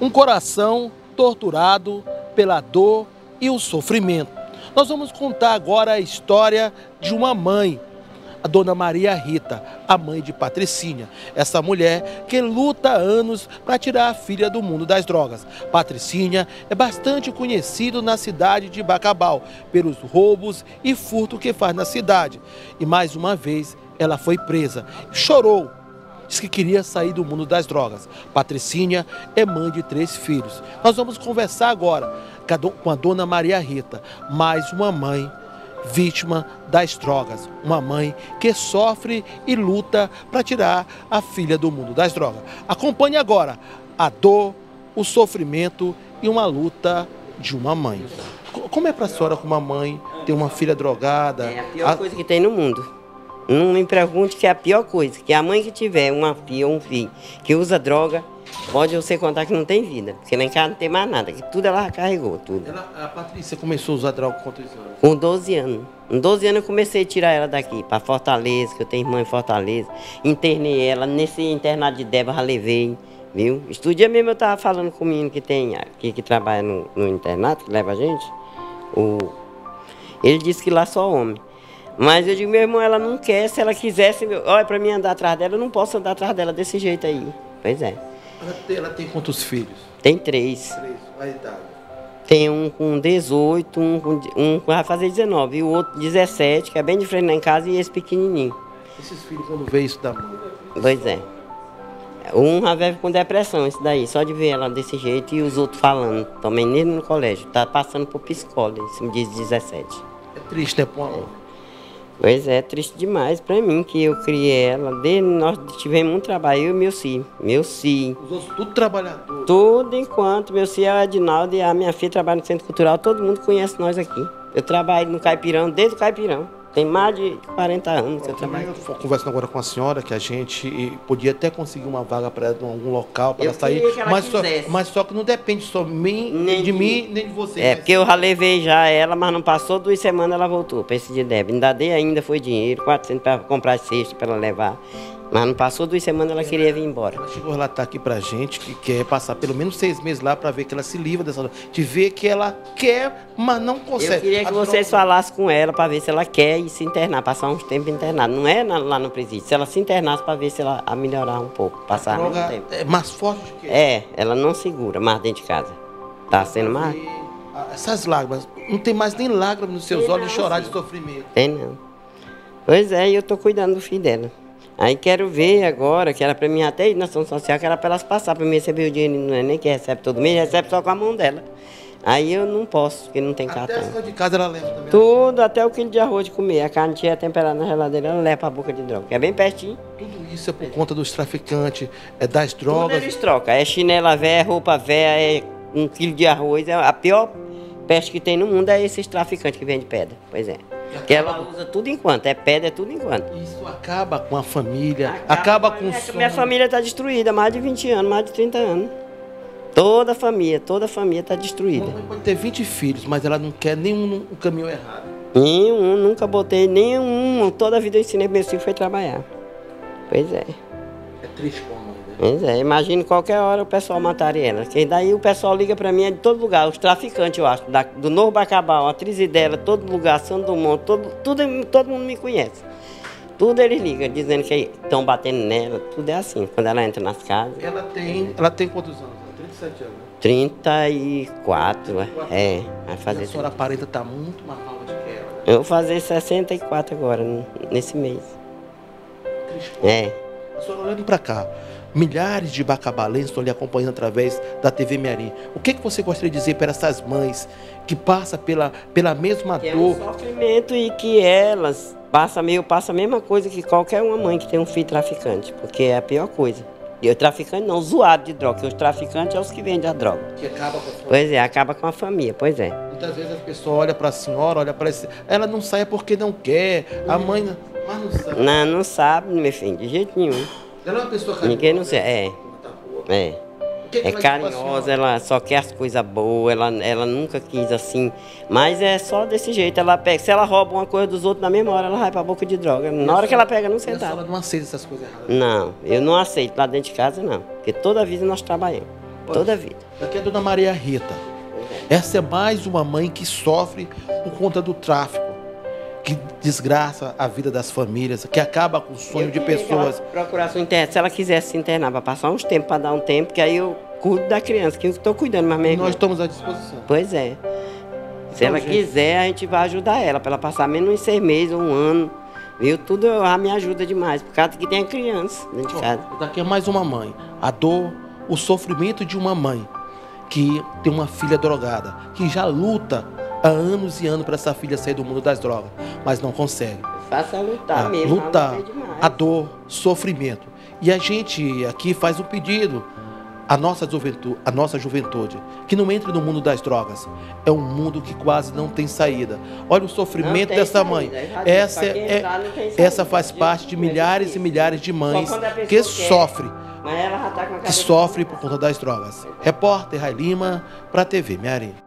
Um coração torturado pela dor e o sofrimento. Nós vamos contar agora a história de uma mãe, a dona Maria Rita, a mãe de Patricinha. Essa mulher que luta há anos para tirar a filha do mundo das drogas. Patricinha é bastante conhecido na cidade de Bacabal pelos roubos e furto que faz na cidade. E mais uma vez ela foi presa. Chorou diz que queria sair do mundo das drogas. Patricinha é mãe de três filhos. Nós vamos conversar agora com a dona Maria Rita, mais uma mãe vítima das drogas. Uma mãe que sofre e luta para tirar a filha do mundo das drogas. Acompanhe agora a dor, o sofrimento e uma luta de uma mãe. Como é para a senhora, como uma mãe, ter uma filha drogada? É a pior a... coisa que tem no mundo. Não me pergunte que é a pior coisa, que a mãe que tiver uma filha ou um filho que usa droga, pode você contar que não tem vida, porque lá em casa não tem mais nada, que tudo ela carregou, tudo. Ela, a Patrícia começou a usar droga com quantos anos? Com 12 anos. Com 12 anos eu comecei a tirar ela daqui, para Fortaleza, que eu tenho irmã em Fortaleza. Internei ela, nesse internato de Débora já levei, viu? Outro dia mesmo eu estava falando com o menino que tem, que, que trabalha no, no internato, que leva a gente. O, ele disse que lá só homem. Mas eu digo, meu irmão, ela não quer, se ela quisesse, olha, para mim andar atrás dela, eu não posso andar atrás dela desse jeito aí. Pois é. Ela tem, ela tem quantos filhos? Tem três. Três, a idade? Tem um com 18, um com um vai fazer 19, e o outro 17, que é bem diferente lá em casa, e esse pequenininho. Esses filhos, quando vê isso da mãe? Pois é. Um já vive com depressão, isso daí, só de ver ela desse jeito e os outros falando, também mesmo no colégio. Tá passando por psicólogo, esse me diz 17. É triste, né, pô? É. Pois é, triste demais para mim que eu criei ela. Desde nós tivemos um trabalho, eu e meu sim. Meu sim. Os outros tudo trabalhador? Tudo enquanto. Meu sim é o Edinaldo e a minha filha trabalha no Centro Cultural. Todo mundo conhece nós aqui. Eu trabalho no Caipirão, desde o Caipirão. Tem mais de 40 anos que eu trabalho. Eu conversando agora com a senhora que a gente podia até conseguir uma vaga para ela em algum local para ela sair. Mas, só, mas só que não depende só mim, nem de, de mim, nem de você. É, porque eu já levei já ela, mas não passou duas semanas ela voltou para esse de débito. Ainda dei ainda, foi dinheiro, 400 para comprar cesta para ela levar. Mas não passou duas semanas, ela queria vir embora. Ela chegou a relatar aqui pra gente que quer passar pelo menos seis meses lá para ver que ela se livra dessa. De ver que ela quer, mas não consegue. Eu queria que vocês falassem com ela para ver se ela quer ir se internar, passar uns tempos internado. Não é lá no presídio. Se ela se internasse para ver se ela a melhorar um pouco, passar um tempo. É mais forte do que É, ela não segura mais dentro de casa. Tá sendo mais. Essas lágrimas, não tem mais nem lágrimas nos seus tem olhos de chorar sim. de sofrimento. Tem não. Pois é, eu tô cuidando do filho dela. Aí quero ver agora, que era para mim até ir na ação social, que era para elas passar para mim receber o dinheiro, não é nem que recebe todo mês, recebe só com a mão dela. Aí eu não posso, porque não tem cartão. Até de casa ela leva também? Tudo, até o quilo de arroz de comer. A carne tinha temperada na geladeira, ela leva para a boca de droga, que é bem pertinho. Tudo isso é por conta dos traficantes, é das drogas? Tudo eles trocam, é chinela velha, roupa velha, é um quilo de arroz. É a pior peste que tem no mundo é esses traficantes que vendem pedra, pois é. Que ela usa tudo enquanto, é pedra, é tudo enquanto. Isso acaba com a família, acaba, acaba com o. Minha família está destruída há mais de 20 anos, mais de 30 anos. Toda a família, toda a família está destruída. Mãe pode ter 20 filhos, mas ela não quer nenhum um caminho errado. Nenhum, nunca botei nenhum. Toda a vida eu ensinei meu filho foi trabalhar. Pois é. É triste como Pois é, imagine qualquer hora o pessoal mataria ela. Que daí o pessoal liga para mim é de todo lugar, os traficantes, eu acho, da, do Novo Bacabal, a atriz dela, todo lugar, Santo Dumont, todo, tudo, todo mundo me conhece. Tudo eles ligam, dizendo que estão batendo nela, tudo é assim, quando ela entra nas casas. Ela tem, ela tem quantos anos? 37 anos. 34, é. é. Vai fazer. a senhora aparenta estar tá muito mais nova do que ela. Né? Eu vou fazer 64 agora, nesse mês. É. A senhora olhando para cá, milhares de bacabalenses estão lhe acompanhando através da TV Mearim. O que, que você gostaria de dizer para essas mães que passam pela, pela mesma que dor? É um sofrimento e que elas passam, meio, passam a mesma coisa que qualquer uma mãe que tem um filho traficante, porque é a pior coisa. E o traficante não, usuário de droga, porque os traficantes são os que vendem a droga. Que acaba com a família. Pois é, acaba com a família, pois é. Muitas vezes as pessoas olham para a senhora, olham para esse... Ela não sai porque não quer, a mãe... Mas não sabe. Não, não sabe, meu filho, de jeito nenhum. Ela é uma pessoa carinhosa. Ninguém não sei. É. É. Que que é carinhosa, ela só quer as coisas boas, ela, ela nunca quis assim. Mas é só desse jeito. Ela pega, se ela rouba uma coisa dos outros, na mesma hora ela vai pra boca de droga. Na hora que ela pega, não sentava. Ela não aceita essas coisas erradas? Não, eu não aceito lá dentro de casa, não. Porque toda vida nós trabalhamos. toda vida. Aqui é a dona Maria Rita. Essa é mais uma mãe que sofre por conta do tráfico, que desgraça a vida das famílias, que acaba com o sonho de pessoas. Procurasse um interno, se ela quisesse se internar para passar uns tempos, para dar um tempo, que aí eu cuido da criança, que eu estou cuidando, mas mesmo. Nós estamos à disposição. Pois é. Se Então, ela gente- quiser, a gente vai ajudar ela, para ela passar menos uns seis meses, um ano. Viu? Tudo já me ajuda demais, por causa que tem a criança dentro de casa. Daqui é mais uma mãe. A dor, o sofrimento de uma mãe que tem uma filha drogada, que já luta há anos e anos para essa filha sair do mundo das drogas, mas não consegue. Faça lutar Ah, Tá mesmo. lutar, a dor, sofrimento. E a gente aqui faz um pedido à nossa juventude, à nossa juventude, que não entre no mundo das drogas. É um mundo que quase não tem saída. Olha o sofrimento dessa saída, mãe. Essa é, entrar, saída. essa faz parte de milhares e milhares de mães pessoa que quer. sofrem, tá que sofrem por conta das drogas. Repórter Rai Lima para a TV Areia.